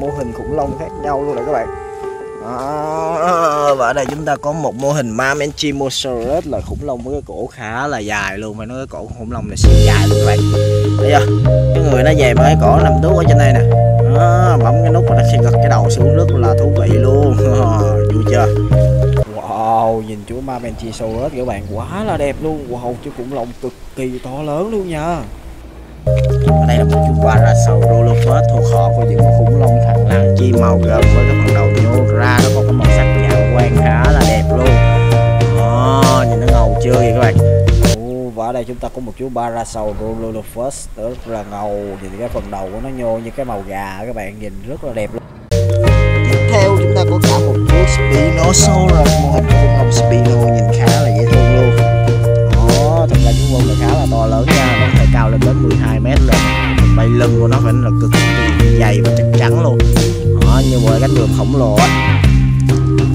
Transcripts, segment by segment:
mô hình khủng long khác nhau luôn này các bạn. Đó, và ở đây chúng ta có một mô hình Mamenchimosaurus là khủng long với cái cổ khá là dài luôn phải nói cái cổ khủng long này siêu dài luôn các bạn. Bây giờ cái người nó về mà cái cổ nằm tuốt ở trên đây nè. Đó, bấm cái nút và nó sẽ gật cái đầu xuống rất là thú vị luôn. Vui chưa? Wow, nhìn chú Mamenchimosaurus các bạn quá là đẹp luôn. Wow, chú khủng long cực kỳ to lớn luôn nha ở đây là một chú Parasaurolophus thuộc họ của những con khủng long thằn lằn chi màu gồm với cái phần đầu nhô ra nó có cái màu sắc nhạo quang khá là đẹp luôn. À, nhìn nó ngầu chưa vậy các bạn? Ồ, và ở đây chúng ta có một chú Parasaurolophus rất là ngầu. Nhìn cái phần đầu của nó nhô như cái màu gà các bạn nhìn rất là đẹp luôn. Tiếp theo chúng ta có cả một chú Spinosaurus mô hình khủng long Spino nhìn khá là dễ thương luôn. Đó thật ra chú là khá là to lớn nha cao lên đến 12 mét lên phần bay lưng của nó phải là cực kỳ dày và chắc chắn luôn. Đó như một cánh đường khổng lồ ấy.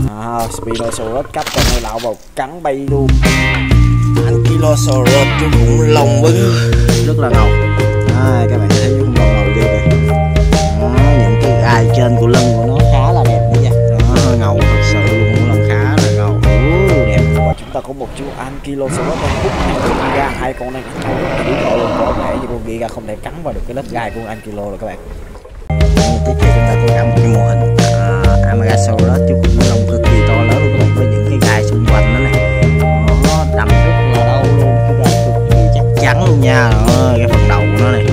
à, Spinosaurus cắp cho hai lão vào cắn bay luôn. Ankylosaurus chú khủng long với rất là ngầu. À, các bạn thấy chú khủng long ngầu chưa kìa? Những cái gai trên của lưng của có một chú Ankylosaurus đang hút hai con Giga hai con đang ăn rất là có vẻ như con Giga không thể cắn vào được cái lớp gai của con Ankylo rồi các bạn. Tiếp theo chúng ta có cả một cái mô hình uh, Amagasaurus. Chú khủng long cực kỳ to lớn luôn các bạn với những cái gai xung quanh nó này nó nằm rất là đau luôn cái gai cực kỳ chắc chắn luôn nha. Đó, cái phần đầu của nó này.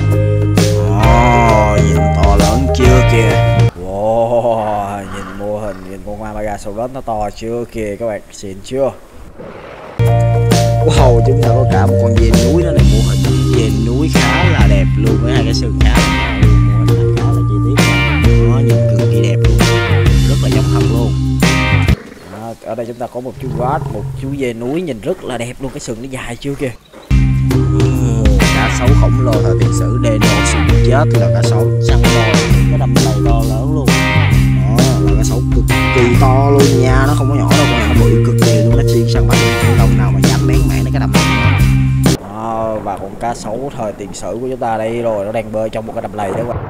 Nhìn to lớn chưa kìa. Wow, nhìn mô hình, nhìn con Amagasaurus nó to chưa kìa các bạn, xịn chưa? Wow, chúng ta có cả một con dê núi đó này. Mô hình dê núi khá là đẹp luôn. Với hai cái sừng khá là đẹp luôn. Mô hình khá là chi tiết nó nhìn cực kỳ đẹp luôn. Rất là giống thật luôn. À, ở đây chúng ta có một chú vát, một chú dê núi nhìn rất là đẹp luôn, cái sừng nó dài chưa kìa. Ừ, cá sấu khổng lồ thời tiền sử Dinosaurus chết là cá sấu săn đồi cái đầm lầy to lớn luôn. Đó là cá sấu cực kỳ to luôn nha. Nó không có nhỏ đâu mà nó bự cực kỳ luôn. Nó xuyên sang bằng khủng đông nào mà đó. À, và con cá sấu thời tiền sử của chúng ta đây rồi, nó đang bơi trong một cái đầm lầy đó các bạn.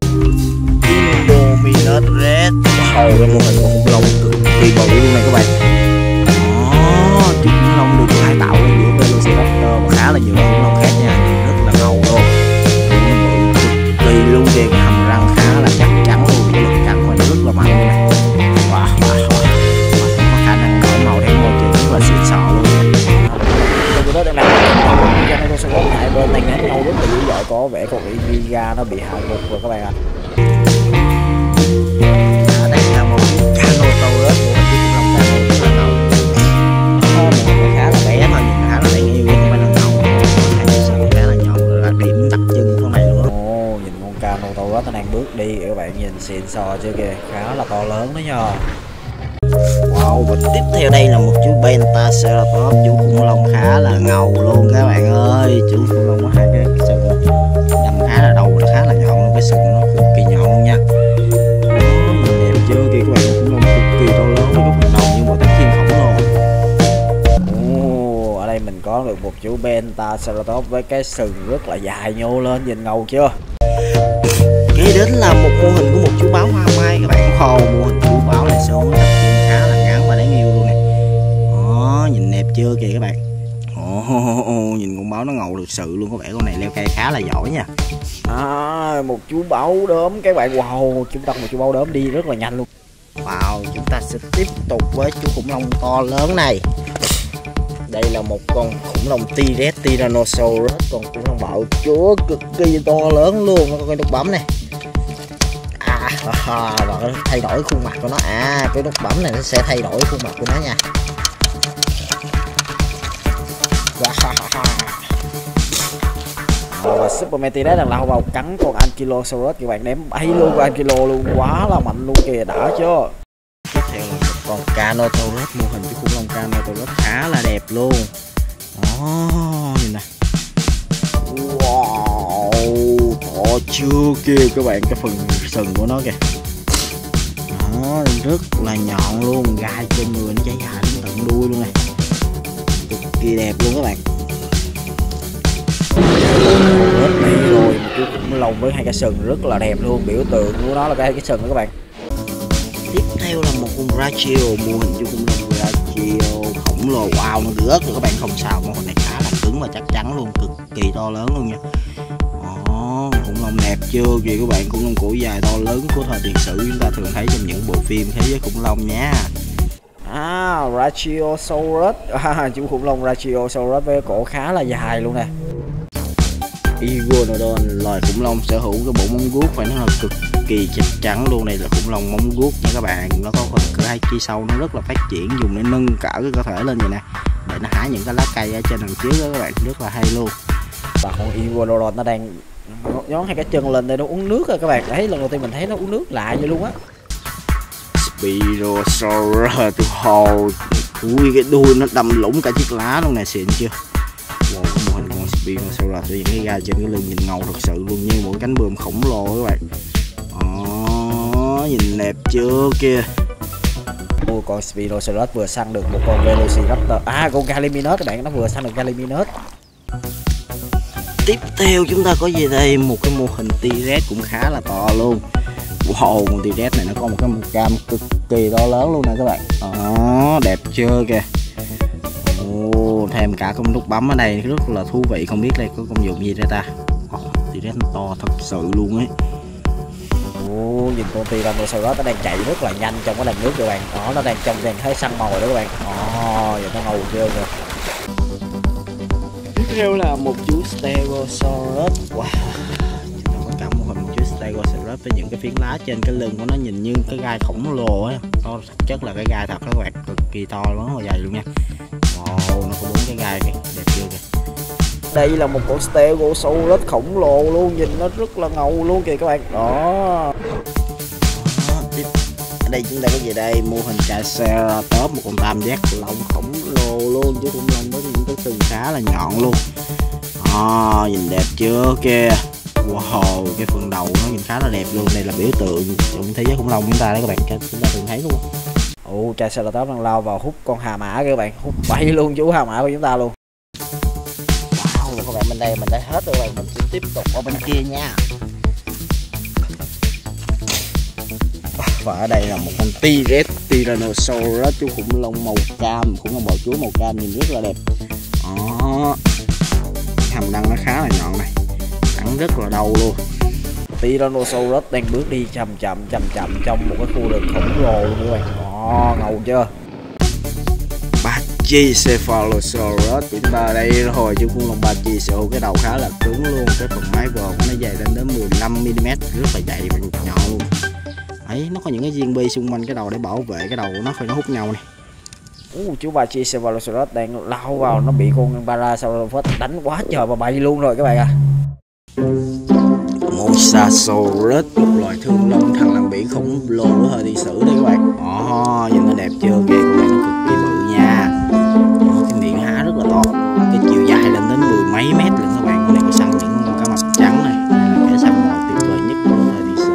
Red Wow, cái mô hình của khủng long cực kỳ bự luôn này các bạn Đó, chú khủng long được cải tạo giữa Velociraptor và khá là nhiều khủng long khác nha Bên đang đánh nhau rất là dữ dội, có vẻ con Giga nó bị hạ gục rồi các bạn ạ. À, đây là một Canosaurus của chú khủng long Cano là ngầu Nó khá là bé mà nhìn khá là đáng yêu không phải là ngầu hai cái sừng khá là nhọn là điểm đặc trưng của con này luôn. Ồ, nhìn con Canosaurus nó đang bước đi, các bạn nhìn xịn sò chưa kìa, khá là to lớn đó nha wow và tiếp theo đây là một chú Pentaceratops chú khủng long khá là ngầu luôn các bạn ơi. Chú khủng long có hai cái, sừng đâm khá là đầu nó khá là nhọn luôn cái sừng nó cực kỳ nhọn luôn nha nhìn đẹp chưa kìa các bạn khủng long cực kỳ to lớn với cái phần đầu như một tấm khiên khổng lồ ở đây mình có được một chú Pentaceratops với cái sừng rất là dài nhô lên, nhìn ngầu chưa? kế đến là một mô hình của một chú báo hoa mai các bạn. Khô mô hình chú báo này xuống chưa kìa các bạn. Ồ nhìn con báo nó ngầu thực sự luôn có vẻ con này leo cây khá là giỏi nha. À, một chú báo đốm các bạn wow chúng ta có một chú báo đốm đi rất là nhanh luôn. Wow chúng ta sẽ tiếp tục với chú khủng long to lớn này. Đây là một con khủng long T-Rex Tyrannosaurus con khủng long bạo chúa cực kỳ to lớn luôn nó có cái nút bấm này. À và nó thay đổi khuôn mặt của nó. À cái nút bấm này nó sẽ thay đổi khuôn mặt của nó nha và Superman T-Rex đang lao vào cắn con Ankylosaurus các bạn ném bay luôn con Ankylo luôn, quá là mạnh luôn kìa, đã chưa? Tiếp theo là một con Canosaurus mô hình cái khủng long Canosaurus khá là đẹp luôn. Đó, nhìn nè. Wow to chưa kia các bạn, cái phần sừng của nó kìa. Đó, rất là nhọn luôn, gai trên người, nó cháy dài đến tận đuôi luôn này. Cực kỳ đẹp luôn các bạn. Long với hai cái sừng rất là đẹp luôn biểu tượng của nó là cái cái sừng đó các bạn. Tiếp theo là một con Brachio mô hình chú khủng long Brachio khổng lồ wow nó rớt rồi các bạn không sao hình này khá là cứng và chắc chắn luôn cực kỳ to lớn luôn nha. Khủng long đẹp chưa? Kìa các bạn khủng long cổ dài to lớn của thời tiền sử chúng ta thường thấy trong những bộ phim thế giới khủng long nha. À Brachiosaurus à, chú khủng long Brachiosaurus với cổ khá là dài luôn nè Iguanodon loài khủng long sở hữu cái bộ móng vuốt phải nói là cực kỳ chắc chắn luôn. Này là khủng long móng vuốt nha các bạn. Nó có phần hai chi sâu nó rất là phát triển dùng để nâng cả cái cơ thể lên vậy nè. Để nó hái những cái lá cây ở trên đằng trước đó các bạn rất là hay luôn. Và con Iguanodon nó đang nhón hai cái chân lên để nó uống nước rồi các bạn. Đấy lần đầu tiên mình thấy nó uống nước lạ vậy luôn á. Spirosaurus từ hồ ui cái đuôi nó đâm lũng cả chiếc lá luôn nè xịn chưa biệt là con Spinosaurus với những cái gai trên cái lưng nhìn ngầu thật sự luôn như một cánh bướm khổng lồ các bạn. Đó, nhìn đẹp chưa kia mua con Spinosaurus vừa săn được một con Velociraptor. À con Galiminus các bạn nó vừa săn được Galiminus tiếp theo chúng ta có gì đây một cái mô hình T-Rex cũng khá là to luôn. Wow con T-Rex này nó có một cái một cam cực kỳ to lớn luôn nè các bạn. Đó đẹp chưa kìa. Ồ, thêm cả công nút bấm ở đây rất là thú vị. Không biết đây có công dụng gì đây ta? Oh, thì rất to thật sự luôn ấy. Ồ, nhìn con Tyrannosaurus nó đang chạy rất là nhanh trong cái làn nước các bạn. Đó nó đang trong đang thấy săn mồi đó các bạn. Ồ giờ nó ngầu chưa kìa. Tiếp theo là một chú Stegosaurus. Wow. Stegosaurus với những cái phiến lá trên cái lưng của nó nhìn như cái gai khổng lồ ấy. To thực chất là cái gai thật các bạn. Cực kỳ to lớn và dày luôn nha cái gai kìa đẹp chưa kìa? Đây là một con Stegosaurus khổng lồ luôn nhìn nó rất là ngầu luôn kìa các bạn. Đó. Ở đây chúng ta có gì đây mô hình Triceratops một con tam giác lông khổng lồ luôn chứ cũng long với những cái sừng khá là nhọn luôn. À, nhìn đẹp chưa kìa? Wow cái phần đầu nó nhìn khá là đẹp luôn đây là biểu tượng trong thế giới khủng long chúng ta đấy các bạn chúng ta thường thấy luôn ồ Triceratops đang lao vào hút con hà mã các bạn. Hút bay luôn chú hà mã của chúng ta luôn. Wow các bạn bên đây mình đã hết rồi các bạn. Mình sẽ tiếp tục ở bên kia nha. Và ở đây là một con T-Rex Tyrannosaurus chú khủng long màu cam. Khủng long bào chúa màu cam nhìn rất là đẹp. Đó. Hàm răng nó khá là nhọn này. Cắn rất là đau luôn Tyrannosaurus đang bước đi chậm chậm chậm chậm trong một cái khu rừng khổng lồ luôn các bạn. Ồ, ngầu chưa? Brachycephalosaurus chúng ta đây rồi chú khủng sở hữu cái đầu khá là cứng luôn. Cái phần mái vòm nó dài lên đến 15 mm rất là dày và nhọn luôn. Ấy nó có những cái viên bi xung quanh cái đầu để bảo vệ cái đầu của nó khi nó hút nhau này. Uh, chú Brachycephalosaurus đang lao vào nó bị con Parasaurolophus đánh quá trời và bay luôn rồi các bạn à. Mosasaurus một loài thương long thằng làm biển khổng lồ của thời tiền sử đây các bạn. Oh, nhìn nó đẹp chưa? Kìa con này nó cực kỳ bự nha. Oh, cái miệng há rất là to. Cái chiều dài lên đến mười mấy mét lận các bạn. Con này có săn những con cá mập trắng này. Đây là cái săn mồi tuyệt vời nhất của thời tiền sử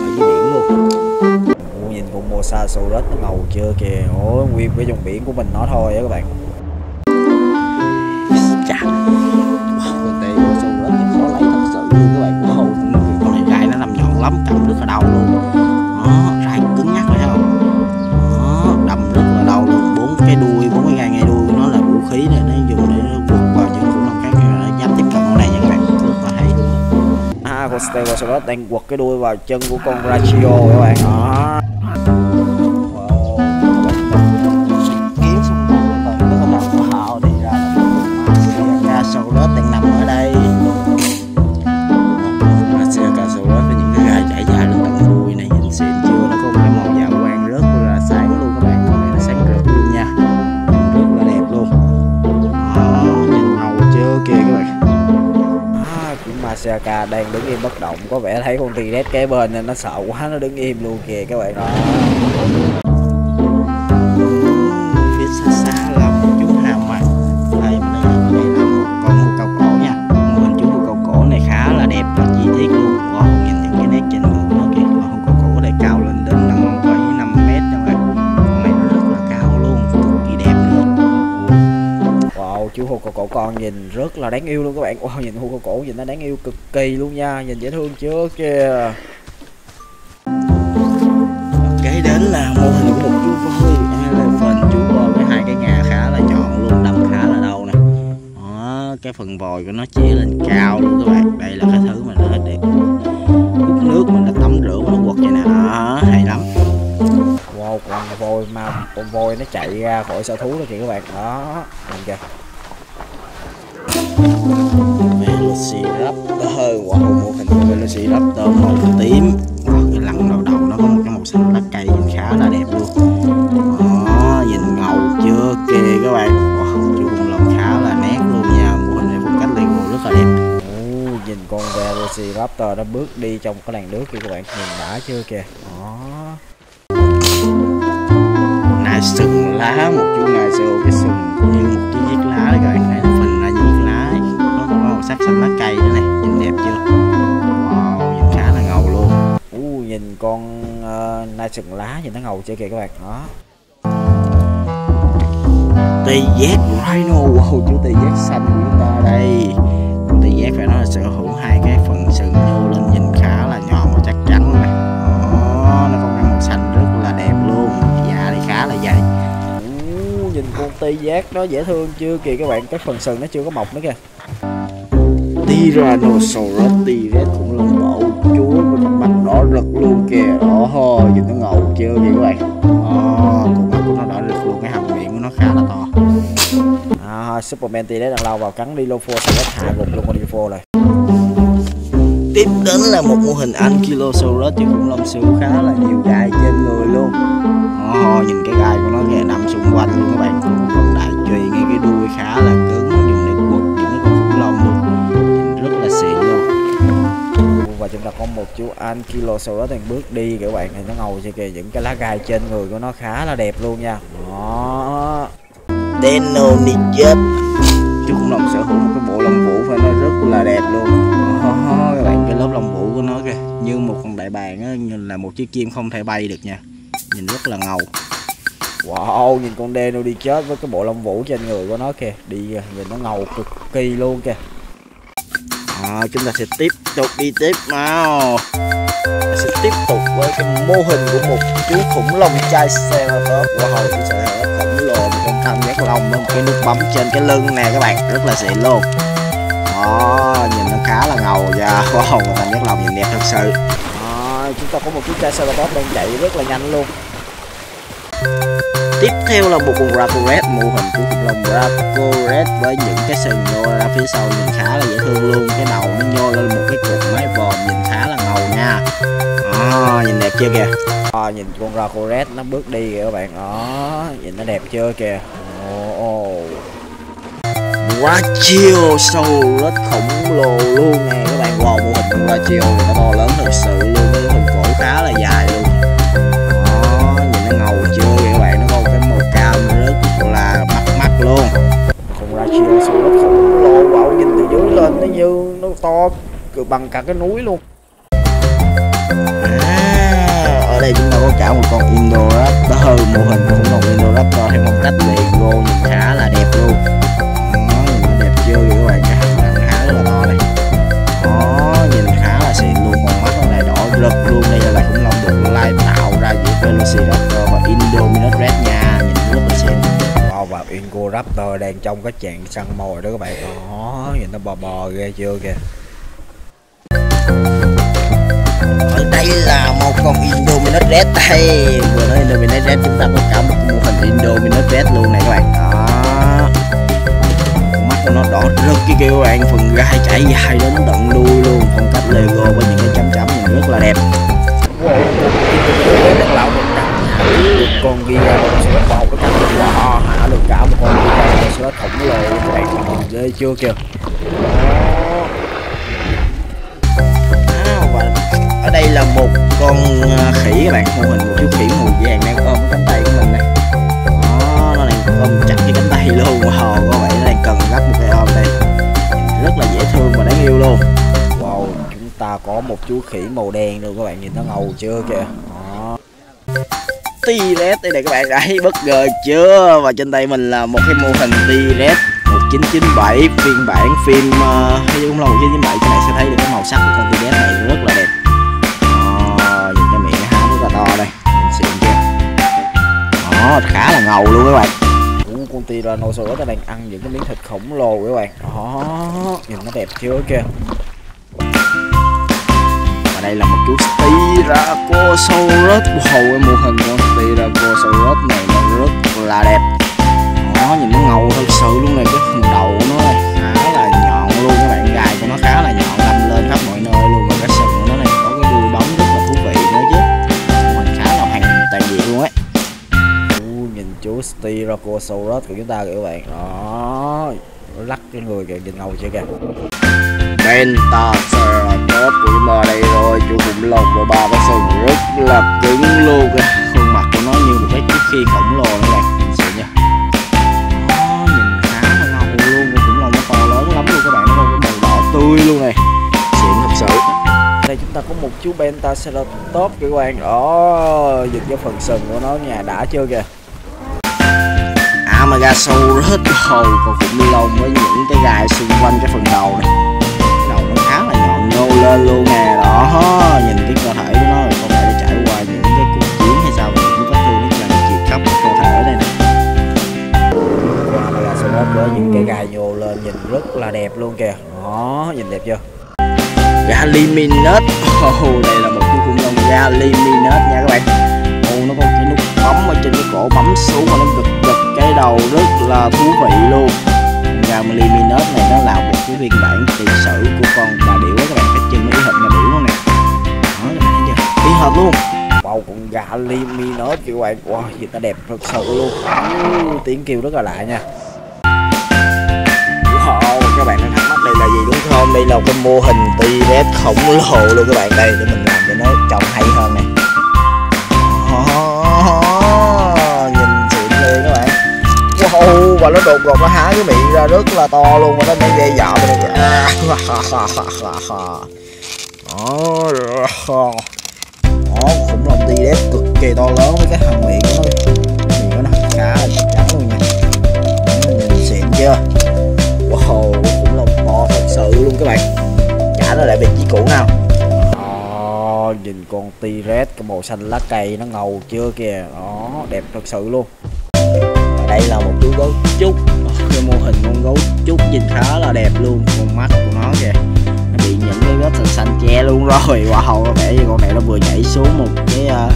ở dưới biển luôn. Uh, nhìn con Mosasaurus nó ngầu chưa? Kìa ôi nguyên cái vùng biển của mình nó thôi á các bạn. Chà đâm rất là đau luôn. Đó rãnh cứng nhắc phải không? Đó đâm rất là đau luôn bốn cái đuôi, bốn cái gai ngay đuôi. Của nó là vũ khí này, nó dùng để nó vượt vào những khủng long khác. Như nó dám tiếp cận con này nha các bạn. Rất là hay luôn. À con Stegosaurus đang quật cái đuôi vào chân của con ratio các bạn. Đó. Chú đang đứng im bất động. Có vẻ thấy con T-Rex kế bên nên nó sợ quá, nó đứng im luôn kìa các bạn đó con nhìn rất là đáng yêu luôn các bạn. Wow, nhìn hươu cổ cổ nhìn nó đáng yêu cực kỳ luôn nha, nhìn dễ thương chưa kìa. kế đến là mô hình của một chú voi elephant chú voi với hai cái ngà khá là nhọn luôn đâm khá là đau nè đó cái phần vòi của nó chia lên cao luôn các bạn đây là cái thứ mà nó để hút nước mình đã tắm rửa nó quật vậy nè đó hay lắm Wow, con voi mà con voi nó chạy ra khỏi sở thú rồi kìa các bạn. Đó, nhìn kìa. Velociraptor wow mô hình của tơ màu tím. Và cái lằn đầu đầu nó có một cái màu xanh lá cây nhìn khá là đẹp luôn. Đó nhìn ngầu chưa kìa các bạn. Wow, chú cũng lòng khá là nét luôn nha. Mô hình này phong cách Lego rất là đẹp. Ồ, nhìn con Velociraptor nó bước đi trong cái làn nước kìa các bạn. Nhìn đã chưa kìa. Đó. nai sừng lá một chú nai sừng cái sừng như một chiếc lá đấy các bạn xanh lá cây nữa này nhìn đẹp chưa? Wow nhìn khá là ngầu luôn. Uh, nhìn con uh, nai sừng lá nhìn nó ngầu chưa kìa các bạn. Đó. tê giác rhino wow chú tê giác xanh của chúng ta đây. Tê giác phải nói là sở hữu hai cái phần sừng nhô lên nhìn khá là nhọn và chắc chắn này. Đó nó có cái màu xanh rất là đẹp luôn. Da thì khá là dày. Nhìn con tê giác nó dễ thương chưa kìa các bạn? Cái phần sừng nó chưa có mọc nữa kìa. Tyrannosaurus T-Rex khủng long bộ chúa của con mắt đỏ rực luôn kìa Ồ, nhìn nó ngầu chưa kìa các bạn. Ồ, con mắt của nó đỏ rực luôn cái hàm miệng của nó khá là to. À, Superman T-Rex đang lao vào cắn Dilophosaurus hạ gục luôn con Dilopho rồi. Tiếp đến là một mô hình Ankylosaurus chứ khủng long siêu khá là nhiều gai trên người luôn. Ồ, nhìn cái gai của nó kìa nằm xung quanh luôn các bạn. Phần đại chùy ngay cái đuôi khá là có một chú Ankylosaurus đang bước đi các bạn thì nó ngầu chưa kìa những cái lá gai trên người của nó khá là đẹp luôn nha. Đó. Deinonychus chú khủng long sở hữu một cái bộ lông vũ phải nói rất là đẹp luôn. Oh, các bạn cái lớp lông vũ của nó kìa như một con đại bàng á như là một chiếc chim không thể bay được nha. Nhìn rất là ngầu. Wow, nhìn con Deno đi chết với cái bộ lông vũ trên người của nó kìa Đi nhìn nó ngầu cực kỳ luôn kìa à, chúng ta sẽ tiếp tục đi tiếp nào. Sẽ tiếp tục với cái mô hình của một chú khủng long Triceratops wow cũng sẽ khổng lồ một con thân giác long với một cái nút bấm trên cái lưng nè các bạn rất là xịn luôn đó nhìn nó khá là ngầu và wow một con giác long nhìn đẹp thật sự. À, chúng ta có một chú Triceratops đang chạy rất là nhanh luôn. Tiếp theo là một con Dracoret, mô hình của khủng long Dracoret với những cái sừng nhô ra phía sau nhìn khá là dễ thương luôn. Cái đầu nó nhô lên một cái cục mái vòm nhìn khá là ngầu nha. À, nhìn đẹp chưa kìa. À, nhìn con Dracoret nó bước đi kìa các bạn. Đó, nhìn nó đẹp chưa kìa. Ồ, oh, Brachiosaurus khổng lồ luôn nè các bạn. Wow, mô hình con Brachio thì nó to lớn thật sự luôn. Cái phần cổ khá là dài to cực bằng cả cái núi luôn. À, ở đây chúng ta có cả một con Indoraptor mô hình của khủng long Indoraptor theo phong cách này Raptor đang trong cái trạng săn mồi đó các bạn. Đó, nhìn nó bò bò ghê chưa kìa. ở đây là một con Indominus Rex đây. Vừa nói Indominus Rex chúng ta có cả một mô hình Indominus Rex luôn này các bạn. Đó. Mắt của nó đỏ rực cái kêu các bạn phần gai chảy dài đến tận đuôi luôn. Phong cách Lego với những cái chấm chấm nhìn rất là đẹp. Chưa kìa. À, và ở đây là một con à, khỉ các bạn. Mô hình một chú khỉ màu vàng đang ôm cái cánh tay của mình này đó nó đang ôm chặt cái cánh tay luôn. Wow có vẻ nó đang cần gấp một cái ôm đây. Rất là dễ thương và đáng yêu luôn. Wow, chúng ta có một chú khỉ màu đen luôn các bạn. Nhìn nó ngầu chưa kìa. Đó. T-Rex đây này các bạn. Đấy bất ngờ chưa? Và trên tay mình là một cái mô hình T-Rex. 1997 phiên bản phim uh, hay không là 1997 các bạn sẽ thấy được cái màu sắc của con T-Rex này rất là đẹp. Oh, nhìn cái miệng há rất là to đây nhìn xịn chưa? Đó khá là ngầu luôn các bạn. Uh, con Tyrannosaurus nó đang ăn những cái miếng thịt khổng lồ các bạn. Đó, nhìn nó đẹp chưa kìa. và đây là một chú Tyrannosaurus wow cái mô hình con Tyrannosaurus này nó rất là đẹp nó nhìn nó ngầu thật sự luôn này cái phần đầu của nó này khá là nhọn luôn các bạn. Gài của nó khá là nhọn đâm lên khắp mọi nơi luôn và cái sừng của nó này có cái đuôi bóng rất là thú vị nữa chứ. Mình khá là hoàn toàn diện luôn ấy. Ú, nhìn chú Styracosaurus của chúng ta kìa các bạn. Đó, nó lắc cái người kìa nhìn ngầu chưa kìa. Pentaceratops của chúng ta đây rồi chú khủng long và ba cái sừng rất là cứng luôn kìa. Khuôn mặt của nó như một cái chiếc khi khổng lồ các tươi luôn này xịn thật sự Đây chúng ta có một chú Pentaceratops các bạn. Đó, nhìn cái phần sừng của nó nhà đã chưa kìa. Amagasaurus wow, con khủng long với những cái gai xung quanh cái phần đầu này cái đầu nó khá là nhọn nhô lên luôn nè đó nhìn cái cơ thể của nó Mosasaurus với những cái gai nhô lên nhìn rất là đẹp luôn kìa. Đó nhìn đẹp chưa? Gallimimus oh, đây là một chú khủng long Gallimimus nha các bạn. Oh, nó có cái nút bấm ở trên cái cổ bấm xuống và nó gật gật cái đầu rất là thú vị luôn. Gallimimus này nó là một cái phiên bản tiền sử của con bà điểu các bạn. Cái chân nó y hệt nhà điểu luôn nè. Đó các bạn thấy chưa? Y hệt luôn. Wow con kìa các bạn. Wow gì ta đẹp thật sự luôn. Uh, tiếng kêu rất là lạ nha các bạn đang thắc mắc đây là gì đúng không? Đây là cái mô hình T-Rex khổng lồ luôn các bạn. Đây để mình làm cho nó trông hay hơn nè. Oh, nhìn xịn lên các bạn. Wow và nó đột ngột nó há cái miệng ra rất là to luôn và nó đang đe dọa mình đó khủng long T-Rex cực kỳ to lớn với cái hàm miệng của nó. Miệng của nó khá là trắng luôn nha. Nhìn xịn chưa? Sự luôn các bạn. Chả nó lại biệt chi cũ nào. Đó, nhìn con T-Rex cái màu xanh lá cây nó ngầu chưa kìa. Đó đẹp thật sự luôn. Và đây là một chú gấu trúc cái mô hình con gấu trúc nhìn khá là đẹp luôn. Con mắt của nó kìa. Nó bị những cái vết xanh xanh che luôn rồi. Wow có vẻ như con này nó vừa nhảy xuống một cái uh,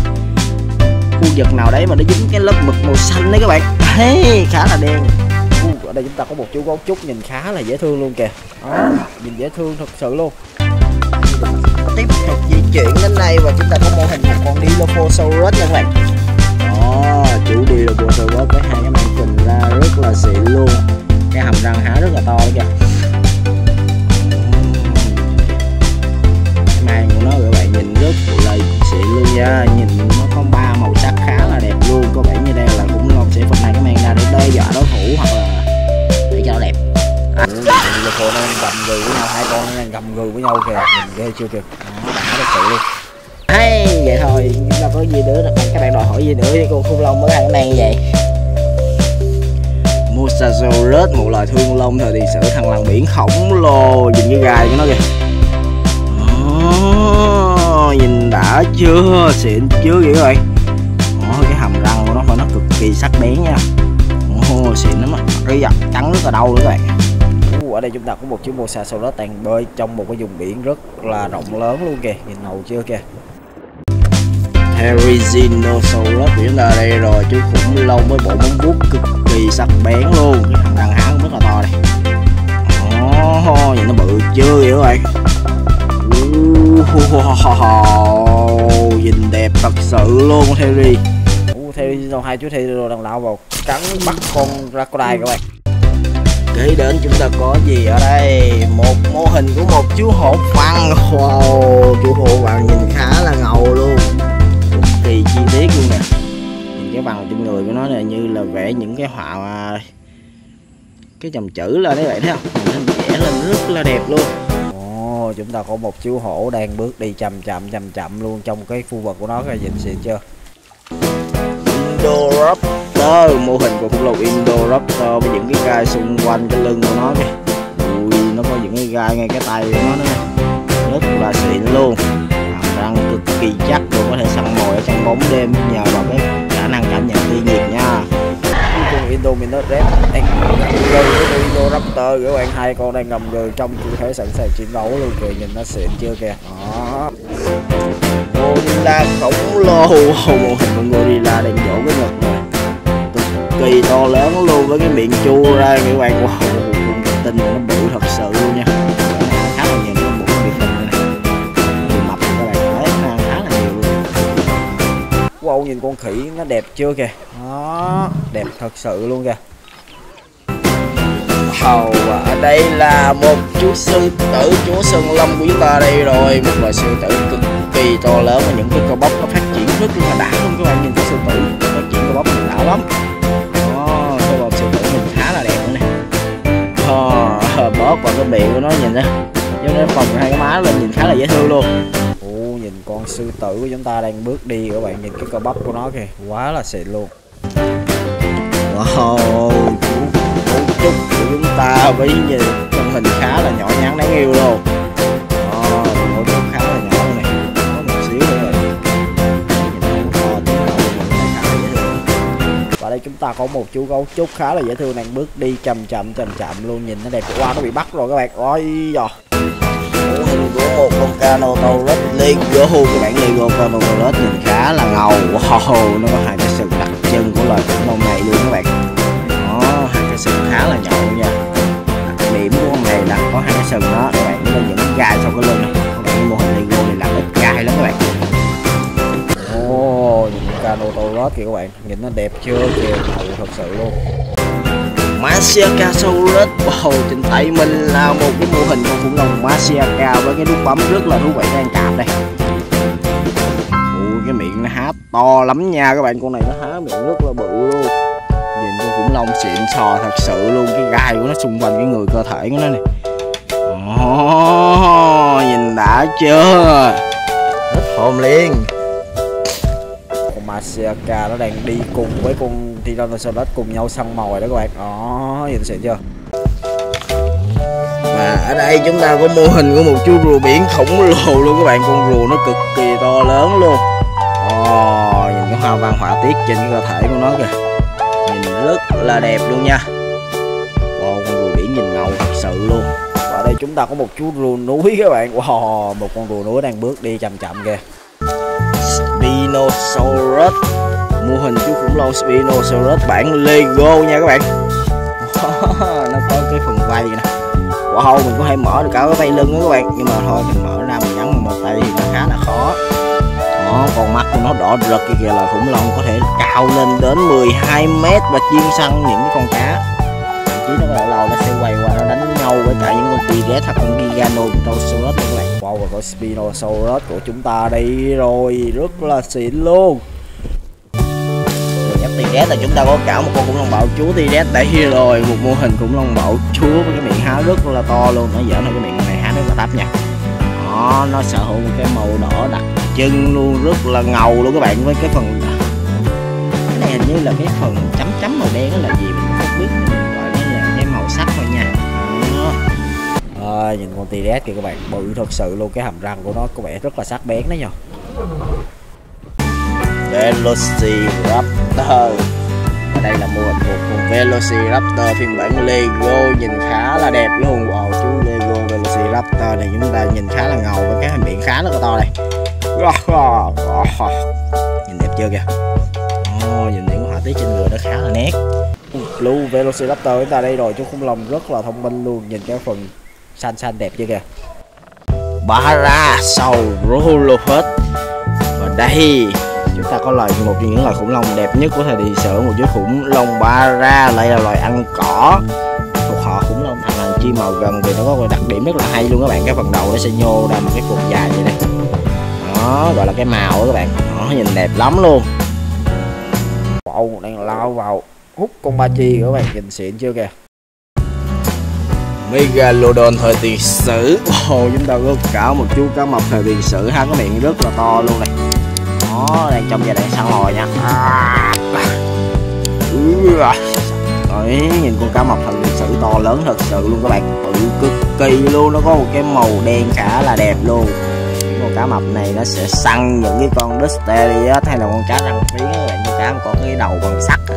khu vực nào đấy mà nó dính cái lớp mực màu xanh đấy các bạn. Hey, khá là đen uh, ở đây chúng ta có một chú gấu trúc nhìn khá là dễ thương luôn kìa. Đó, nhìn dễ thương thật sự luôn. Tiếp tục di chuyển đến đây và chúng ta có một biển khổng lồ nhìn cái gai của nó kìa. Oh, nhìn đã chưa? Xịn chưa vậy rồi, oh, cái hàm răng của nó phải nó cực kỳ sắc bén nha. Oh, xịn lắm cái giặt trắng rất là đau nữa các bạn. Ở đây chúng ta có một chú đó đang bơi trong một cái vùng biển rất là rộng lớn luôn kìa. Nhìn hầu chưa kìa. Therizinosaurus của chúng ta đây rồi chứ khủng long với bộ móng vuốt cực kỳ sắc bén luôn. Cái thằng răng háng rất là to đây oh, nhìn nó bự chưa vậy các bạn? Nhìn đẹp thật sự luôn Terry. Uh, Terry hai chú Terry đang lao vào cắn bắt con crocodile các bạn. Kế đến chúng ta có gì ở đây? Một mô hình của một chú hổ vằn wow chú hổ vằn nhìn khá là ngầu luôn. Cực kỳ chi tiết luôn nè. Nhìn cái bằng trên người của nó này như là vẽ những cái họa cái dòng chữ lên đấy bạn thấy không? Vẽ lên rất là đẹp luôn. Ồ, chúng ta có một chú hổ đang bước đi chậm chậm chậm chậm luôn trong cái khu vực của nó cái nhìn xịn chưa? Indoraptor mô hình của khủng long Indoraptor với những cái gai xung quanh cái lưng của nó kìa. Ui nó có những cái gai ngay cái tay của nó nữa. Rất là xịn luôn. Răng cực kỳ chắc luôn có thể săn mồi ở trong bóng đêm nhờ vào cái khả năng cảm nhận Indominus Rex đang ngầm gừ với Indoraptor các bạn hai con đang ngầm rồi trong tư thế sẵn sàng chiến đấu luôn kìa, nhìn nó xịn chưa kìa. Đó. Gorilla khổng lồ. Mô hình con gorilla đang vỗ cái ngực này cực kỳ to lớn luôn với cái miệng chua ra các bạn. Wow tinh nó bự thật sự luôn nha. Khá là nhiều cái bụng biệt hình này. Thì mập các bạn. Thấy khá là nhiều luôn. Wow nhìn con khỉ nó đẹp chưa kìa. Đó đẹp thật sự luôn kìa. Hầu và ở đây là một chú sư tử chúa sơn lâm của chúng ta đây rồi. Một loài sư tử cực kỳ to lớn và những cái cơ bắp nó phát triển rất là đã luôn các bạn. Nhìn cái sư tử phát triển cơ bắp mình đã lắm. Đó cái bắp sư tử mình khá là đẹp nè. Oh, bóp vào cái miệng của nó nhìn á giống như phòng hai cái má lên nhìn khá là dễ thương luôn. Ồ, nhìn con sư tử của chúng ta đang bước đi các bạn. Nhìn cái cơ bắp của nó kìa. Quá là xịn luôn wow cấu trúc của chúng ta với nhìn thân hình khá là nhỏ nhắn đáng yêu luôn đó cấu trúc khá là nhỏ này có một xíu nữa rồi nhìn không to và đây chúng ta có một chú gấu trúc khá là dễ thương đang bước đi chậm chậm chậm chậm luôn. Nhìn nó đẹp quá nó bị bắt rồi các bạn. Ôi giò hình của một con cano tàu rất Lego các bạn Lego cano tàu rất nhìn khá là ngầu. Wow nó có luôn các bạn. Đó hai cái sừng khá là nhậu nha. Đặc điểm của con này là có hai cái sừng đó các bạn. Nó những cái gai sau cái lưng. Các bạn mô hình Lego này làm ít gai lắm các bạn. Ồ, nhìn con cano tàu rất kìa các bạn. Nhìn nó đẹp chưa kìa. Thật sự luôn. Masiakasaurus wow trên tay mình là một cái mô hình con khủng long Masiaka với cái nút bấm rất là thú vị đang chạm đây. Ui cái miệng nó há to lắm nha các bạn. Con này nó há miệng rất là bự luôn long xịn sò thật sự luôn. Cái gai của nó xung quanh cái người cơ thể của nó này Ồ, nhìn đã chưa? Hết hồn liền. Con Masiaka nó đang đi cùng với con Tyrannosaurus cùng nhau săn mồi đó các bạn. Đó nhìn xịn chưa? Và ở đây chúng ta có mô hình của một chú rùa biển khổng lồ luôn các bạn. Con rùa nó cực kỳ to lớn luôn. Ồ, Nhìn cái hoa văn họa tiết trên cái cơ thể của nó kìa rất là đẹp luôn nha. Ồ, con rùa biển nhìn ngầu thật sự luôn. Và đây chúng ta có một chú rùa núi các bạn. Wow một con rùa núi đang bước đi chậm chậm kìa. Spinosaurus. Mô hình chú khủng long Spinosaurus bản Lego nha các bạn. Nó có cái phần vai nè. Wow, mình có thể mở được cả cái tay lưng đó các bạn. Nhưng mà thôi mình mở nó con mắt của nó đỏ rực kìa kìa là khủng long có thể cao lên đến 12 mét và chuyên săn những cái con cá. Thậm chí nó lâu lâu nó sẽ quay qua, nó đánh nhau với cả những con T-Rex hoặc con Giganotosaurus các bạn wow và có Spinosaurus của chúng ta đây rồi, rất là xịn luôn. Nhắc T-Rex là chúng ta có cả một con khủng long bạo chúa T-Rex đây rồi, một mô hình khủng long bạo chúa với cái miệng há rất là to luôn, nó dở nó cái miệng này há rất là thấp nha. Đó, nó sở hữu một cái màu đỏ đặc chân luôn rất là ngầu luôn các bạn. Với cái phần cái này hình như là cái phần chấm chấm màu đen đó là gì mình không biết. Mình gọi nó là cái màu sắc thôi nha. À, nhìn con T-Rex kìa các bạn. Bự thật sự luôn cái hàm răng của nó có vẻ rất là sắc bén đấy nhờ. Velociraptor. Và đây là mô hình một con Velociraptor phiên bản Lego nhìn khá là đẹp luôn. Wow chú Lego Velociraptor này chúng ta nhìn khá là ngầu với cái miệng khá là to đây Nhìn đẹp chưa kìa? Oh, Nhìn những họa tiết trên người nó khá là nét. Blue Velociraptor chúng ta đây rồi chú khủng long rất là thông minh luôn nhìn cái phần xanh xanh đẹp chưa kìa? Bara sau rolo hết. Và đây chúng ta có loài một trong những loài khủng long đẹp nhất của thời kỳ sử một chú khủng long bara lại là loài ăn cỏ. Thuộc họ khủng long thành hành chi màu gần thì nó có một đặc điểm rất là hay luôn các bạn. Cái phần đầu nó sẽ nhô ra một cái cột dài như này đó gọi là cái màu đó các bạn. Đó nhìn đẹp lắm luôn. Wow đang lao vào hút con ba chi các bạn nhìn xịn chưa kìa. Megalodon thời tiền sử. Wow, chúng ta có cả một chú cá mập thời tiền sử ha có miệng rất là to luôn này. Đó, đang trong giai đoạn săn mồi nha. À, ừ, Đấy, nhìn con cá mập thời tiền sử to lớn thật sự luôn các bạn. Bự cực kỳ luôn, nó có một cái màu đen khá là đẹp luôn con cá mập này nó sẽ săn những cái con Dusterius hay là con cá răng phiến các bạn. Con cá có cái đầu bằng sắt á.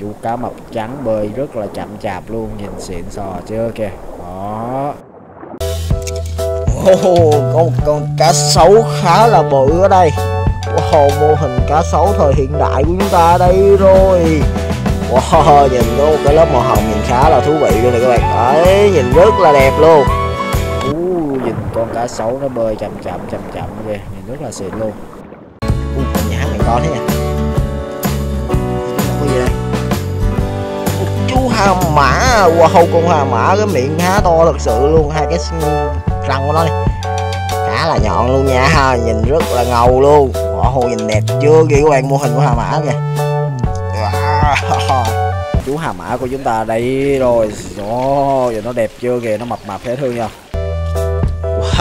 Chú cá mập trắng bơi rất là chậm chạp luôn nhìn xịn sò chưa kìa. Đó. Oh, có một con cá sấu khá là bự ở đây. Wow, mô hình cá sấu thời hiện đại của chúng ta ở đây rồi. Wow, nhìn có một cái lớp màu hồng nhìn khá là thú vị luôn này các bạn. Đấy, nhìn rất là đẹp luôn con cá sấu nó bơi chậm chậm chậm chậm kìa. Nhìn rất là xịn luôn. Ui, con nhá mày to thế à? nha Có gì đây? Chú hà mã. Wow, con hà mã cái miệng há to thật sự luôn. Hai cái răng của nó này. Khá là nhọn luôn nha. Nhìn rất là ngầu luôn. Wow, nhìn đẹp chưa? Kìa các bạn mô hình của hà mã kìa. Chú hà mã của chúng ta đây rồi. Oh, giờ nó đẹp chưa kìa? Nó mập mập dễ thương nha.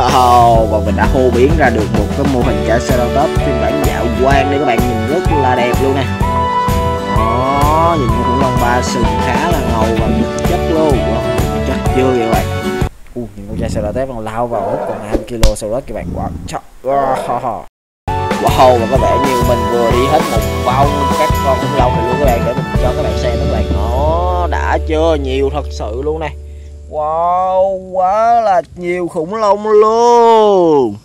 Wow, và mình đã hô biến ra được một cái mô hình chả Ceratops phiên bản dạo quang đây các bạn nhìn rất là đẹp luôn nè. Đó, nhìn con khủng long ba sừng khá là ngầu và thực chất luôn wow, chắc chưa vậy các bạn. Uh, nhìn con trai Ceratops còn lao vào hút còn 2 kg sau đó các bạn wow, wow. Wow, và có vẻ như mình vừa đi hết một vòng các con khủng long này luôn các bạn. Để mình cho các bạn xem các bạn. Đó đã chưa? Nhiều thật sự luôn này wow quá là nhiều khủng long luôn.